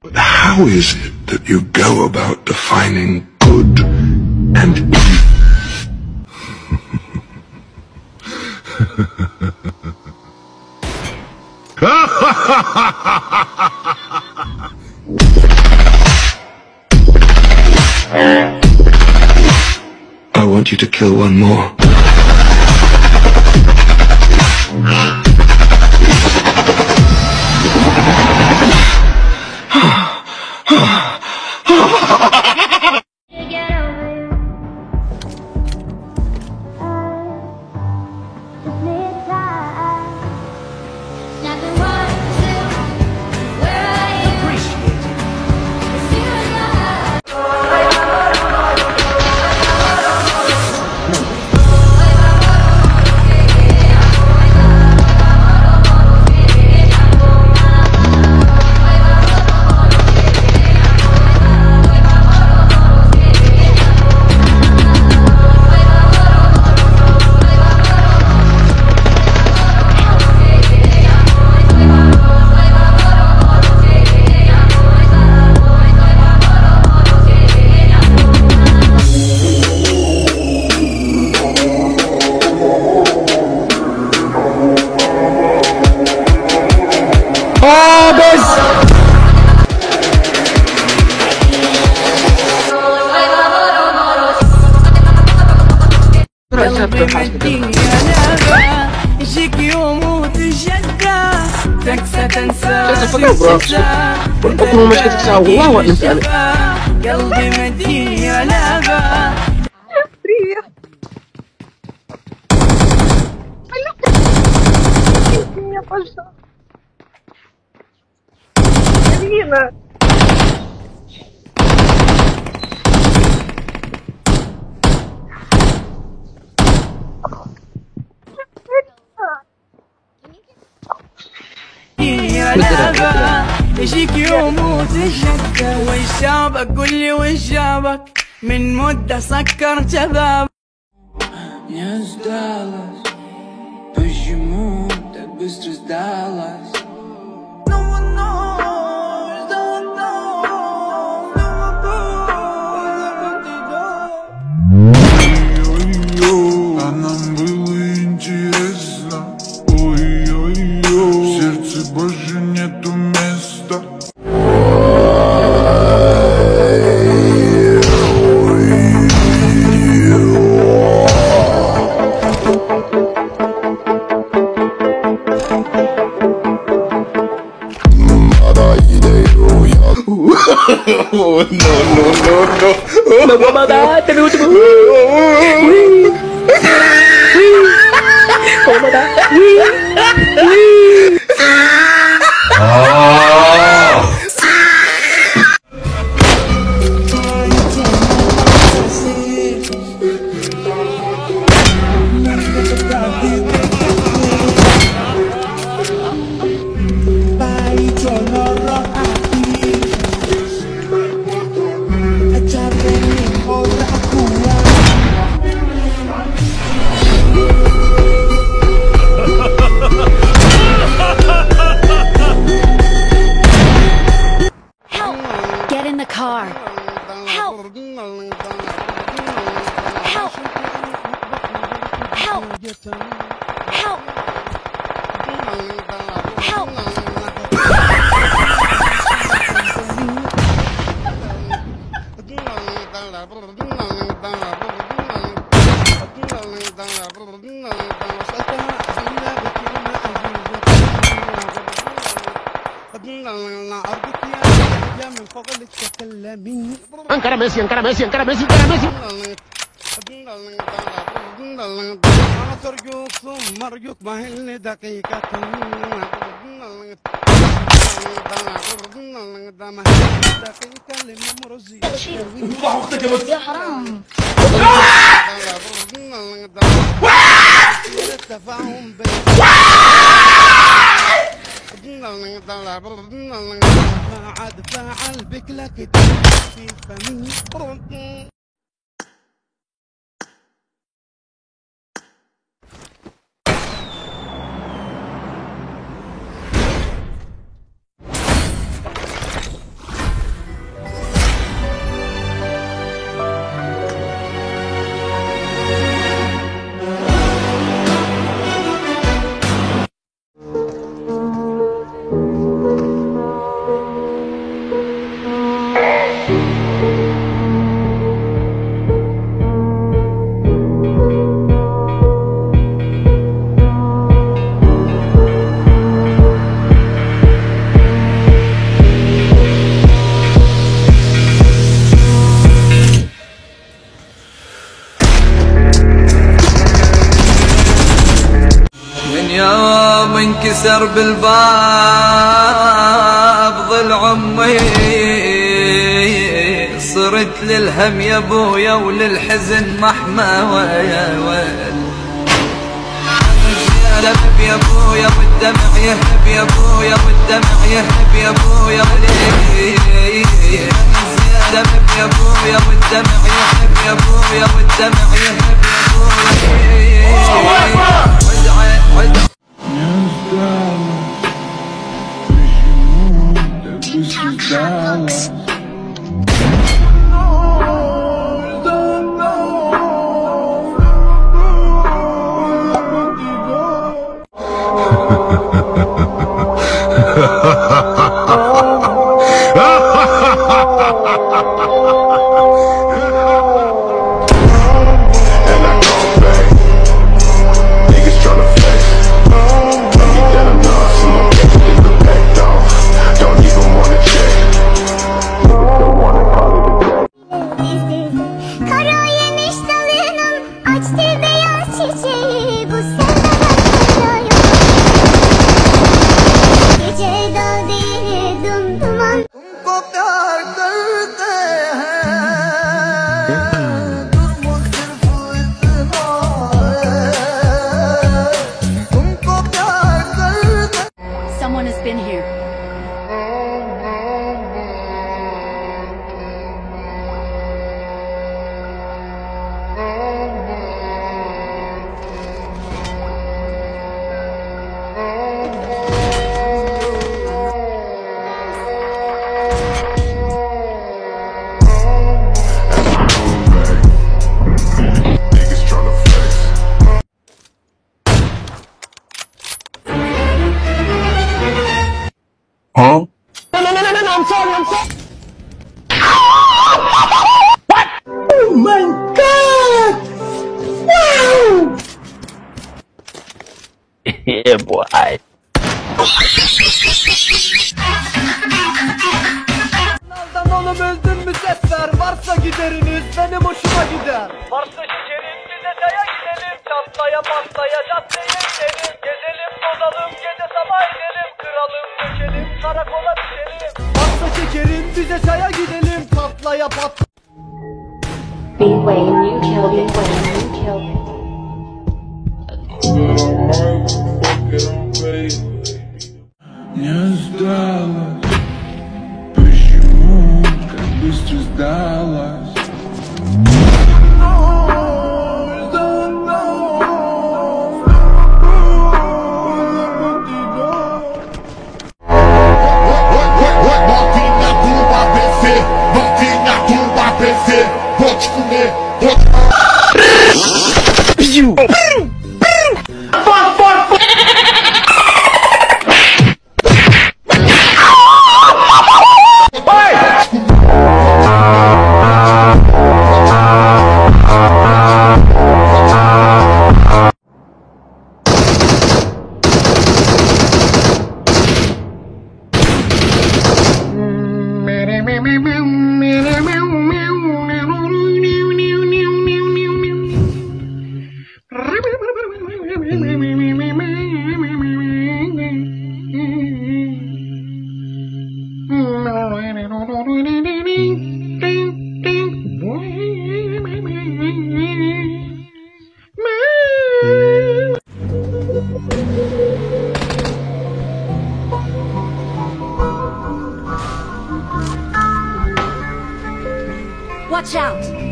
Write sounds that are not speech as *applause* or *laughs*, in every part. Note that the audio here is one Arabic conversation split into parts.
But how is it that you go about defining good and evil? *laughs* I want you to kill one more. Hukum masjid Allah wa nis'al. قلبي مديني أنا Меня, пожалуйста. Алина. أنا يجيك يوم وتجدى وش جابك قول لي وش جابك من مدة سكر شباب Не сдалась Почему так быстро сдалась no, no, no, no. Encara Messi, encara Messi, encara Messi, encara Messi. يا حرام ما عاد فعل بك لك في فمي انكسر بالباب ضلع امي صرت للهم يا أبويا وللحزن محمى ويا ويل. يا أبويا والدمع يهب يا أبويا والدمع يهب يا أبويا يا أبويا والدمع يهب يا أبويا والدمع يهب يا أبويا Oh. *laughs* Aldan oğlum öldün mü ses ver Varsa gideriniz benim hoşuma gider. Varsa şekerim bir de çaya gidelim. Çatlaya patlaya caddeye gidelim. Gezelim tozalım gece sabah edelim. Kıralım dökelim karakola düşelim. Varsa şekerim bize çaya gidelim. Patlaya pat Beway, you kill, you Pew! Out!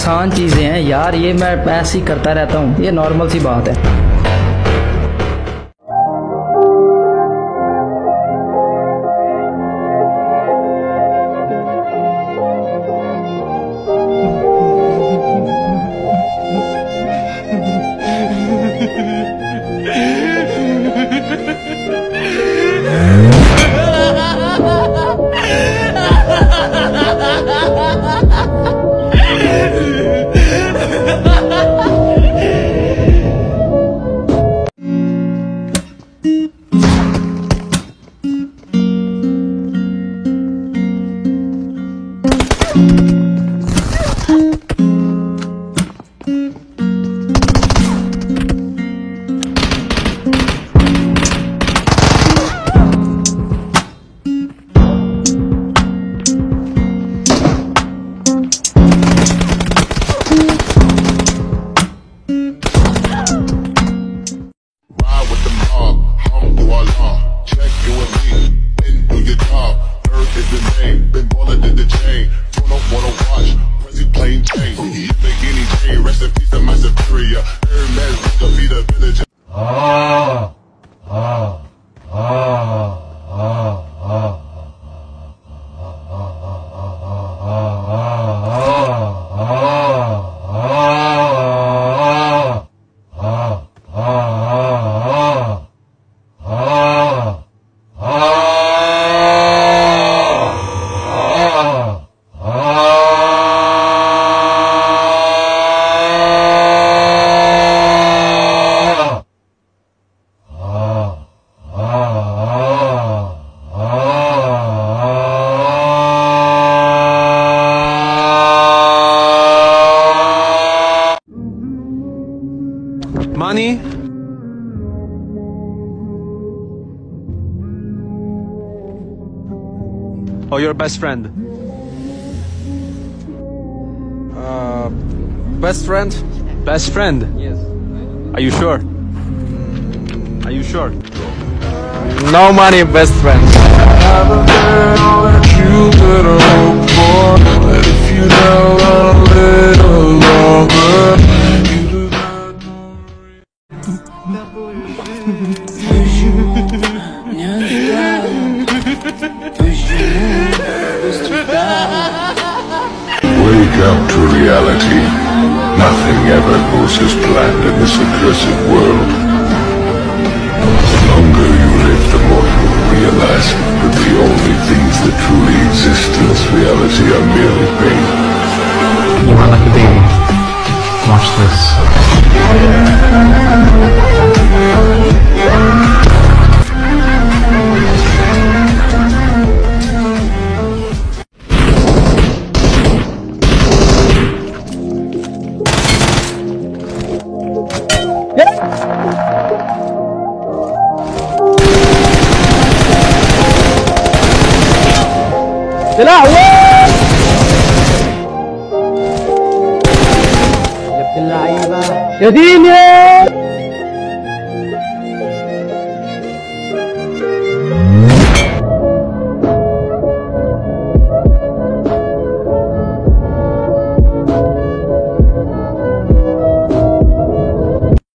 आसान चीज़ें हैं। यार, ये मैं ऐसे ही करता रहता हूँ। ये नॉर्मल सी बात है। Money? Or your best friend? Uh, best friend? Best friend? Yes. Are you sure? Are you sure? No money, best friend. That truly exist in this reality are merely pain. You are like a baby. Watch this. سلاح وين؟ يا ابن اللعيبة. يا ديني!